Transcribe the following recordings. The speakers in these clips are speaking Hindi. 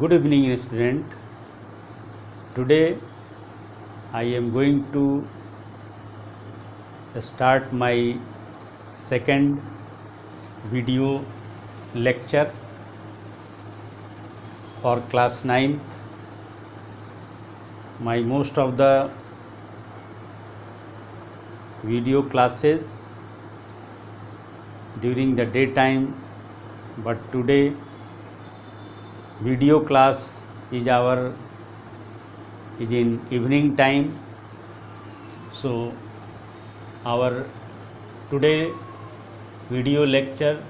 good evening student today i am going to start my second video lecture for class 9th my most of the video classes during the daytime but today video class is our is in evening time so our today video lecture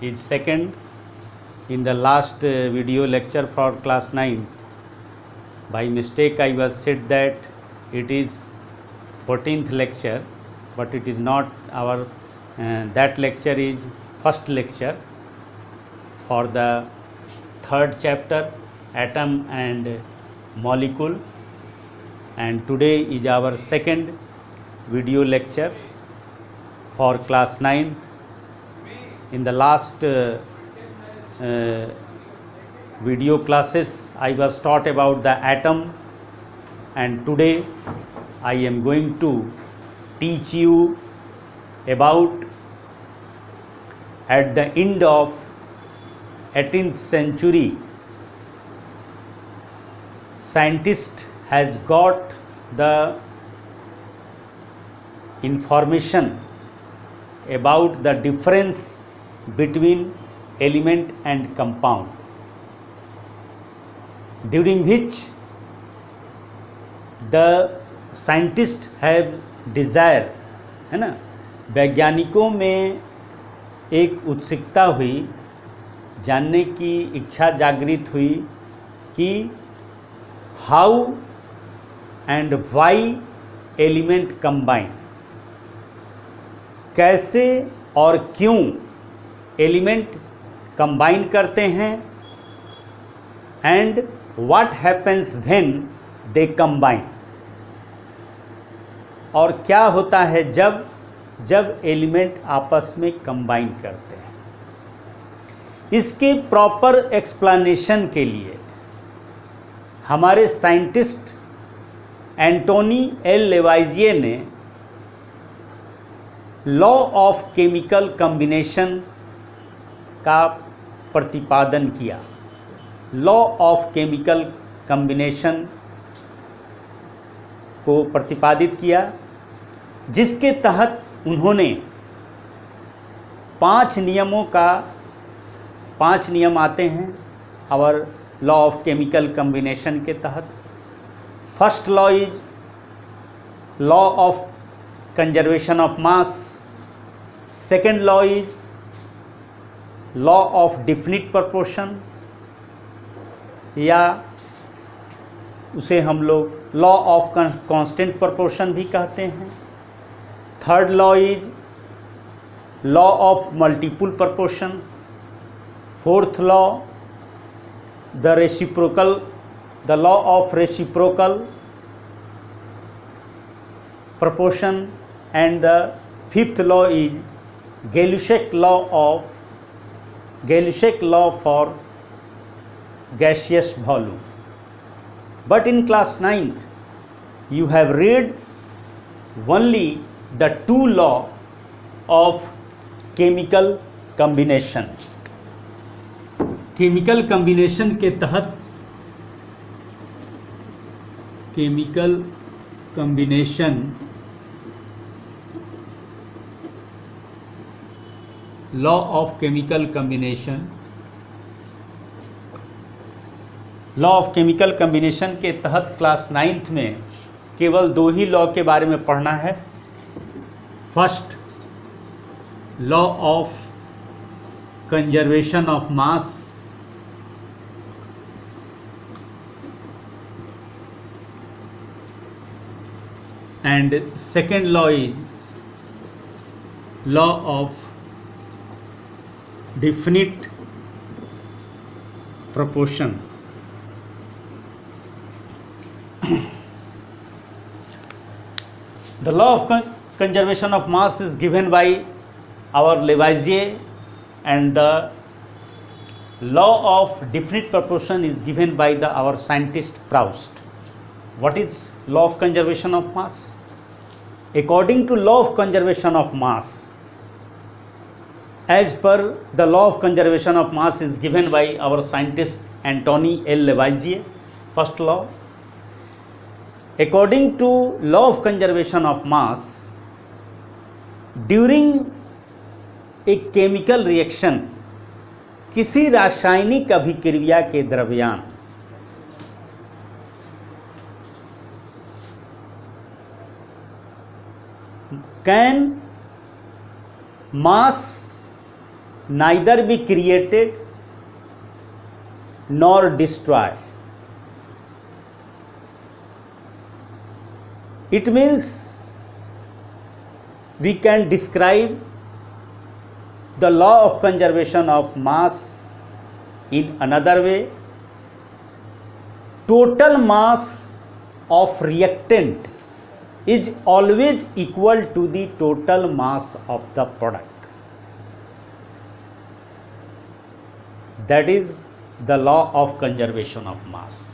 is second in the last uh, video lecture for class 9 by mistake i was said that it is 14th lecture but it is not our uh, that lecture is first lecture for the third chapter atom and molecule and today is our second video lecture for class 9th in the last uh, uh, video classes I was taught about the atom and today I am going to teach you about at the end of 18th century scientist has got the information about the difference between element and compound during which the scientist have desire है ना वैज्ञानिकों में एक उत्सुकता हुई जानने की इच्छा जागृत हुई कि how and why element combine कैसे और क्यों एलिमेंट कंबाइन करते हैं and what happens when they combine और क्या होता है जब जब एलिमेंट आपस में कंबाइन करते हैं इसके प्रॉपर एक्सप्लानेशन के लिए हमारे साइंटिस्ट एंटोनी एल लेवाइजिए ने लॉ ऑफ केमिकल कम्बिनेशन का प्रतिपादन किया लॉ ऑफ केमिकल कम्बिनेशन को प्रतिपादित किया जिसके तहत उन्होंने पांच नियमों का पांच नियम आते हैं our law of chemical combination के तहत first law is law of conservation of mass second law is law of definite proportion या उसे हम लोग लॉ ऑफ कॉन्स्टेंट प्रपोर्शन भी कहते हैं third law is law of multiple proportion Fourth law, the law of reciprocal proportion, and the fifth law is Galushek law for gaseous volume. But in class 9th, you have read only the two laws of chemical combination. Chemical combination के तहत chemical combination law of chemical combination law of chemical combination के तहत क्लास नाइन्थ में केवल दो ही लॉ के बारे में पढ़ना है first law of conservation of mass and second law is law of definite proportion the law of con conservation of mass is given by our Lavoisier and the law of definite proportion is given by the our scientist Proust what is law of conservation of mass according to law of conservation of mass as per the law of conservation of mass is given by our scientist antony l lavoisier first law according to law of conservation of mass during a chemical reaction किसी रासायनिक अभिक्रिया के द्रव्यान Can mass neither be created nor destroyed? It means we can describe the law of conservation of mass in another way. Total mass of reactant is always equal to the total mass of the product that is the law of conservation of mass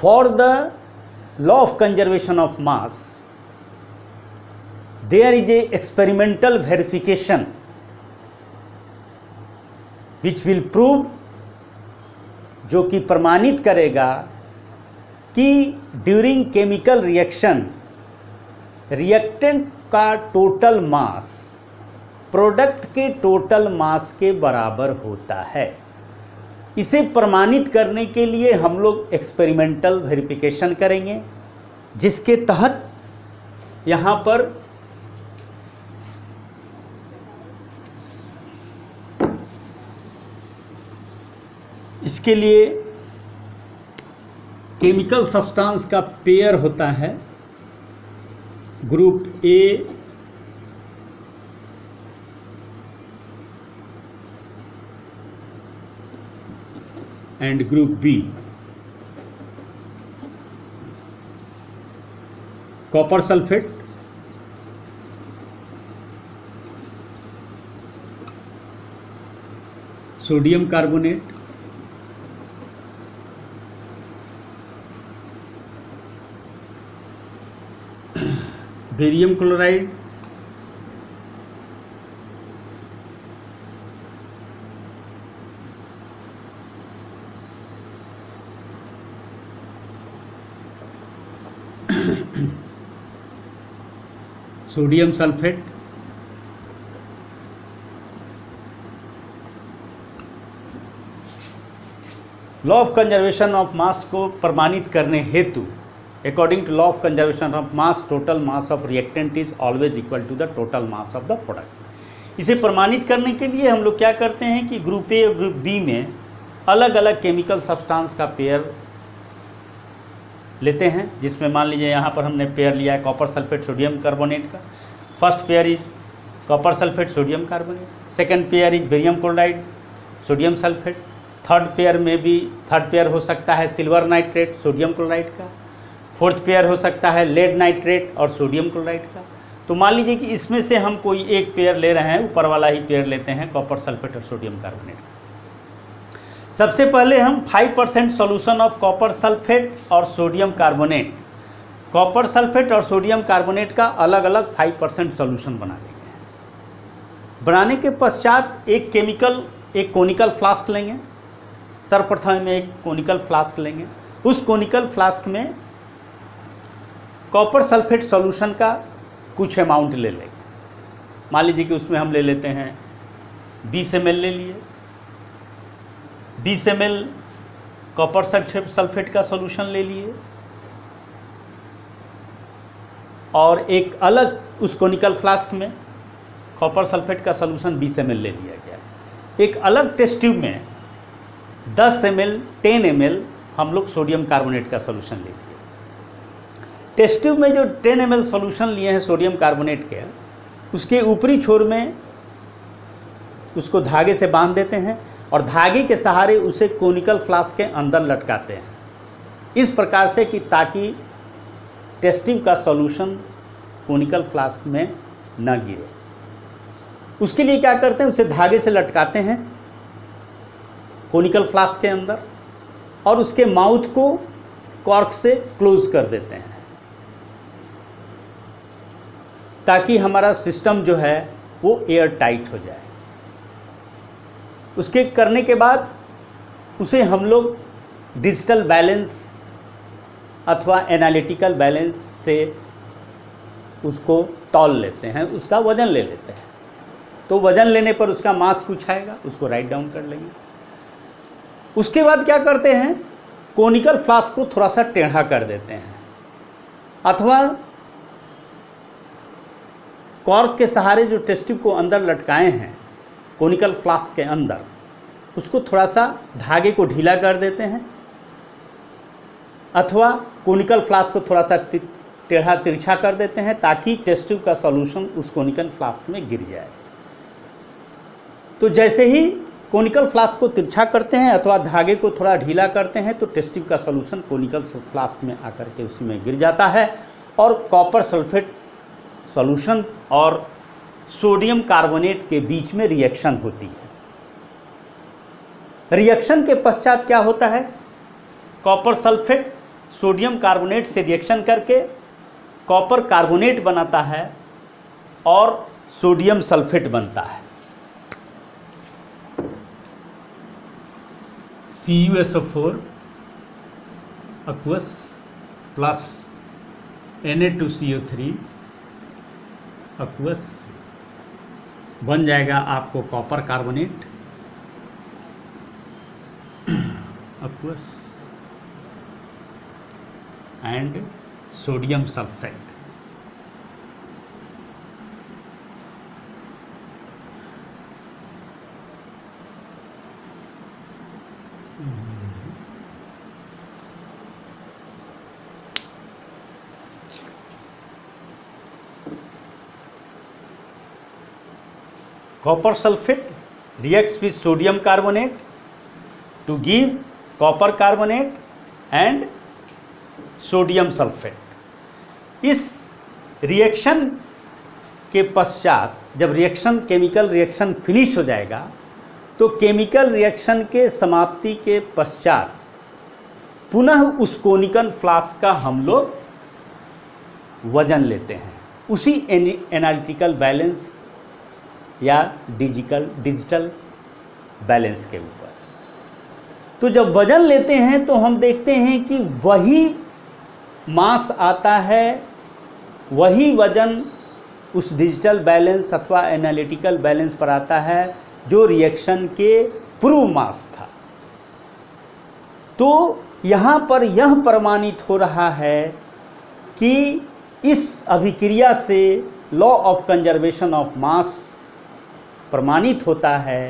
for the law of conservation of mass there is a experimental verification which will prove जो कि प्रमाणित करेगा कि ड्यूरिंग केमिकल रिएक्शन रिएक्टेंट का टोटल मास प्रोडक्ट के टोटल मास के बराबर होता है इसे प्रमाणित करने के लिए हम लोग एक्सपेरिमेंटल वेरिफिकेशन करेंगे जिसके तहत यहाँ पर इसके लिए केमिकल सब्सटेंस का पेयर होता है group A and group B copper sulphate sodium carbonate barium chloride sodium sulphate law of conservation of mass को प्रमाणित करने हेतु According to law of conservation of mass, total mass of reactant is always equal to the total mass of the product. इसे प्रमाणित करने के लिए हम लोग क्या करते हैं कि ग्रुप ए और ग्रुप बी में अलग अलग केमिकल सब्सटेंस का पेयर लेते हैं जिसमें मान लीजिए यहाँ पर हमने पेयर लिया है कॉपर सल्फेट सोडियम कार्बोनेट का first pair is copper sulphate sodium carbonate second pair is barium chloride sodium sulphate third pair में भी थर्ड पेयर हो सकता है सिल्वर नाइट्रेट सोडियम क्लोराइड का फोर्थ पेयर हो सकता है लेड नाइट्रेट और सोडियम क्लोराइड का तो मान लीजिए कि इसमें से हम कोई एक पेयर ले रहे हैं ऊपर वाला ही पेयर लेते हैं कॉपर सल्फेट और सोडियम कार्बोनेट सबसे पहले हम 5% percent solution of copper sulphate और सोडियम कार्बोनेट कॉपर सल्फेट और सोडियम कार्बोनेट का अलग अलग 5% परसेंट सोल्यूशन बना लेंगे बनाने के पश्चात एक केमिकल एक कोनिकल फ्लास्क लेंगे सर्वप्रथम में एक कोनिकल फ्लास्क लेंगे उस कोनिकल फ्लास्क में कॉपर सल्फेट सॉल्यूशन का कुछ अमाउंट ले लेंगे मान लीजिए कि उसमें हम ले लेते हैं बीस एम ले लिए बीस एम कॉपर सल्फेट का सॉल्यूशन ले लिए और एक अलग उस कोनिकल फ्लास्क में कॉपर सल्फेट का सॉल्यूशन 20 एम ले लिया गया एक अलग टेस्ट ट्यूब में 10 एम एल टेन एम हम लोग सोडियम कार्बोनेट का सॉल्यूशन ले लिए टेस्ट ट्यूब में जो टेन एम एल सोल्यूशन लिए हैं सोडियम कार्बोनेट के उसके ऊपरी छोर में उसको धागे से बांध देते हैं और धागे के सहारे उसे कोनिकल फ्लास्क के अंदर लटकाते हैं इस प्रकार से कि ताकि टेस्टिव का सॉल्यूशन कोनिकल फ्लास्क में न गिरे उसके लिए क्या करते हैं उसे धागे से लटकाते हैं कोनिकल फ्लास्क के अंदर और उसके माउथ को कॉर्क से क्लोज कर देते हैं ताकि हमारा सिस्टम जो है वो एयर टाइट हो जाए उसके करने के बाद उसे हम लोग डिजिटल बैलेंस अथवा एनालिटिकल बैलेंस से उसको तौल लेते हैं उसका वज़न ले लेते हैं तो वज़न लेने पर उसका मास कुछ आएगा उसको राइट डाउन कर लेंगे उसके बाद क्या करते हैं कोनिकल फ्लास्क को थोड़ा सा टेढ़ा कर देते हैं अथवा कॉर्क के सहारे जो टेस्टिव को अंदर लटकाए हैं कोनिकल फ्लास्क के अंदर उसको थोड़ा सा धागे को ढीला कर देते हैं अथवा कोनिकल फ्लास्क को थोड़ा सा टेढ़ा तिरछा कर देते हैं ताकि टेस्टिव का सॉल्यूशन उस कोनिकल फ्लास्क में गिर जाए तो जैसे ही कोनिकल फ्लास्क को तिरछा करते हैं अथवा धागे को थोड़ा ढीला करते हैं तो टेस्टिव का सॉल्यूशन कोनिकल फ्लास्क में आकर के उसी में गिर जाता है और कॉपर सल्फेट सॉल्यूशन और सोडियम कार्बोनेट के बीच में रिएक्शन होती है रिएक्शन के पश्चात क्या होता है कॉपर सल्फेट सोडियम कार्बोनेट से रिएक्शन करके कॉपर कार्बोनेट बनाता है और सोडियम सल्फेट बनता है C U S O four aqueous plus N A two C O three aqueous बन जाएगा आपको copper carbonate aqueous and sodium sulphate copper sulfate reacts with sodium carbonate to give copper carbonate and sodium sulphate इस रिएक्शन के पश्चात जब रिएक्शन केमिकल रिएक्शन फिनिश हो जाएगा तो केमिकल रिएक्शन के समाप्ति के पश्चात पुनः उस कोनिकल फ्लास्क का हम लोग वजन लेते हैं उसी एनालिटिकल बैलेंस या डिजिटल डिजिटल बैलेंस के ऊपर तो जब वजन लेते हैं तो हम देखते हैं कि वही मास आता है वही वजन उस डिजिटल बैलेंस अथवा एनालिटिकल बैलेंस पर आता है जो रिएक्शन के पूर्व मास था तो यहाँ पर यह प्रमाणित हो रहा है कि इस अभिक्रिया से law of conservation of mass प्रमाणित होता है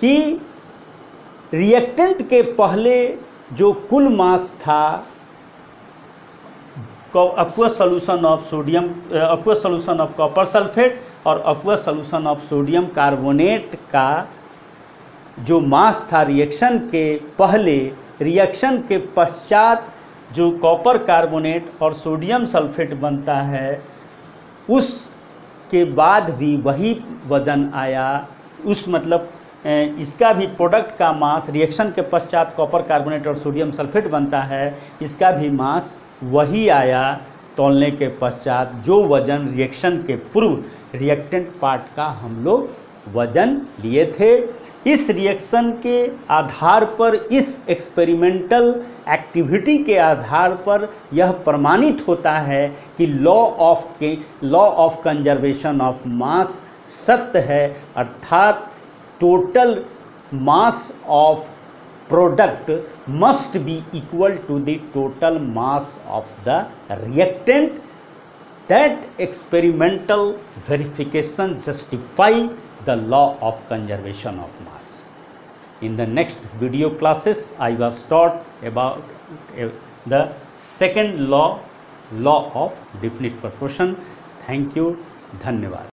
कि रिएक्टेंट के पहले जो कुल मास था aqueous solution of sodium aqua solution of copper sulphate और aqueous solution of sodium carbonate का जो मास था रिएक्शन के पहले रिएक्शन के पश्चात जो कॉपर कार्बोनेट और सोडियम सल्फेट बनता है उस के बाद भी वही वज़न आया उस मतलब इसका भी प्रोडक्ट का मास रिएक्शन के पश्चात कॉपर कार्बोनेट और सोडियम सल्फेट बनता है इसका भी मास वही आया तोलने के पश्चात जो वजन रिएक्शन के पूर्व रिएक्टेंट पार्ट का हम लोग वजन लिए थे इस रिएक्शन के आधार पर इस एक्सपेरिमेंटल एक्टिविटी के आधार पर यह प्रमाणित होता है कि लॉ ऑफ के law of conservation of mass सत्य है अर्थात total mass of product must be equal to the total mass of the reactant that experimental verification justify the law of conservation of mass in the next video classes i was taught about uh, the second law law of definite proportion thank you धन्यवाद